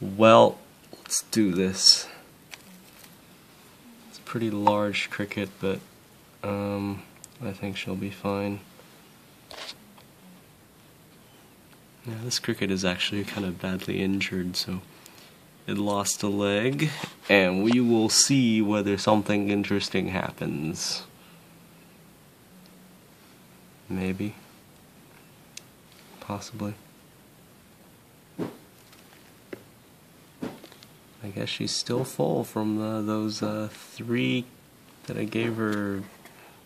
Well, let's do this. It's a pretty large cricket, but um, I think she'll be fine. Yeah, this cricket is actually kind of badly injured, so it lost a leg, and we will see whether something interesting happens. Maybe. Possibly. I guess she's still full from those uh, three that I gave her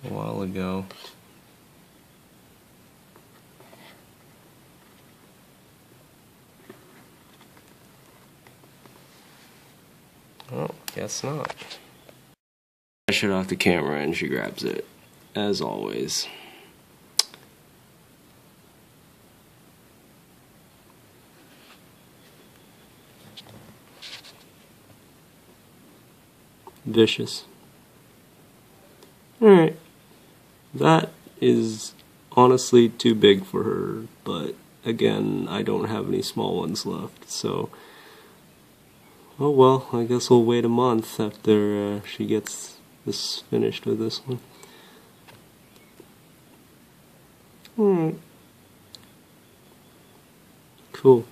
a while ago. Oh, guess not. I shut off the camera and she grabs it, as always. Vicious. Alright. That is honestly too big for her, but again, I don't have any small ones left, so. Oh well, I guess we'll wait a month after uh, she gets this finished with this one. Alright. Cool.